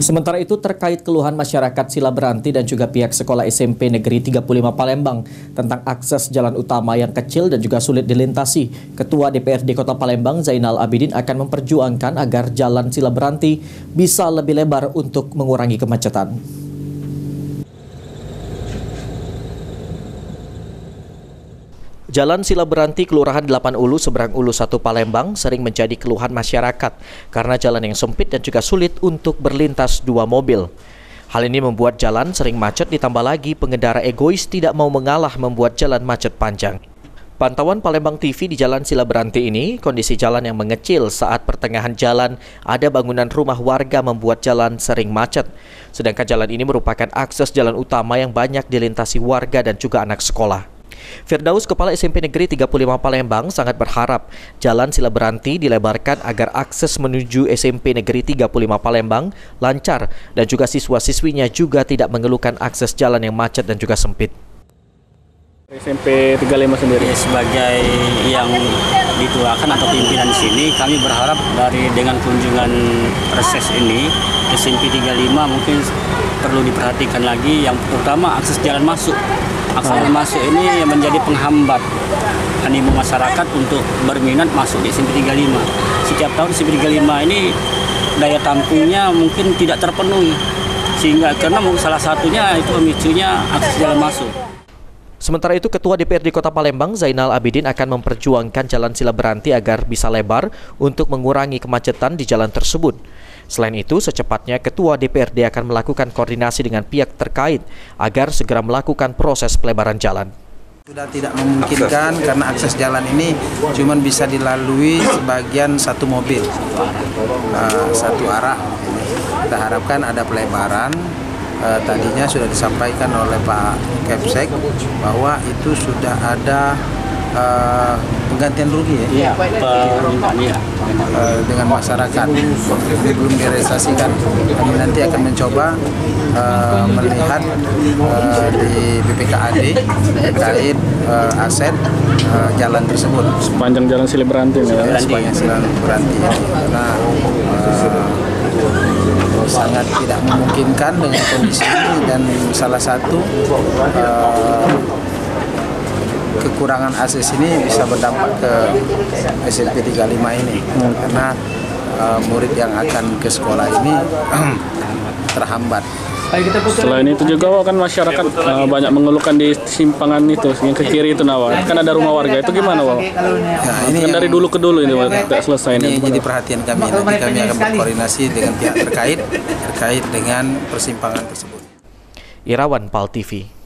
Sementara itu terkait keluhan masyarakat Sila Beranti dan juga pihak sekolah SMP Negeri 35 Palembang tentang akses jalan utama yang kecil dan juga sulit dilintasi, Ketua DPRD Kota Palembang Zainal Abidin akan memperjuangkan agar jalan Sila Beranti bisa lebih lebar untuk mengurangi kemacetan. Jalan Sila Beranti Kelurahan 8 Ulu seberang Ulu 1 Palembang sering menjadi keluhan masyarakat karena jalan yang sempit dan juga sulit untuk berlintas dua mobil. Hal ini membuat jalan sering macet ditambah lagi pengendara egois tidak mau mengalah membuat jalan macet panjang. Pantauan Palembang TV di Jalan Sila Beranti ini, kondisi jalan yang mengecil saat pertengahan jalan ada bangunan rumah warga membuat jalan sering macet. Sedangkan jalan ini merupakan akses jalan utama yang banyak dilintasi warga dan juga anak sekolah. Firdaus, Kepala SMP Negeri 35 Palembang, sangat berharap Jalan Sila Beranti dilebarkan agar akses menuju SMP Negeri 35 Palembang lancar dan juga siswa-siswinya juga tidak mengeluhkan akses jalan yang macet dan juga sempit. SMP 35 sendiri? Ya, sebagai yang dituakan atau pimpinan di sini kami berharap dari dengan kunjungan reses ini SMP 35 mungkin perlu diperhatikan lagi. Yang pertama akses jalan masuk akses masuk ini yang menjadi penghambat animo masyarakat untuk berminat masuk di SMP 35 setiap tahun SMP 35 ini daya tampungnya mungkin tidak terpenuhi. Sehingga karena salah satunya itu pemicunya akses jalan masuk. Sementara itu, Ketua DPRD Kota Palembang Zainal Abidin akan memperjuangkan Jalan Sila Beranti agar bisa lebar untuk mengurangi kemacetan di jalan tersebut. Selain itu, secepatnya Ketua DPRD akan melakukan koordinasi dengan pihak terkait agar segera melakukan proses pelebaran jalan. Sudah tidak memungkinkan karena akses jalan ini cuma bisa dilalui sebagian satu mobil, uh, satu arah. Kita harapkan ada pelebaran eh, tadinya sudah disampaikan oleh Pak Kepsek bahwa itu sudah ada eh, penggantian rugi ya, iya, ya. eh, dengan masyarakat. Ini belum direalisasikan. Kami nanti akan mencoba eh, melihat eh, di BPKAD terkait eh, aset eh, jalan tersebut. Sepanjang jalan Sili Beranti ya, sepanjang Sili Beranti karena eh, sangat tidak memungkinkan dengan kondisi ini dan salah satu uh, kekurangan akses ini bisa berdampak ke SMP 35 ini hmm. karena uh, murid yang akan ke sekolah ini terhambat Selain itu juga kan masyarakat uh, banyak mengeluhkan di simpangan itu yang ke kiri itu nawa. Kan ada rumah warga itu gimana wal? Nah, ini kan dari dulu ke dulu ini tidak selesai ini. Ini jadi perhatian kami. Nanti kami akan berkoordinasi dengan pihak terkait terkait dengan persimpangan tersebut. Irawan Pal TV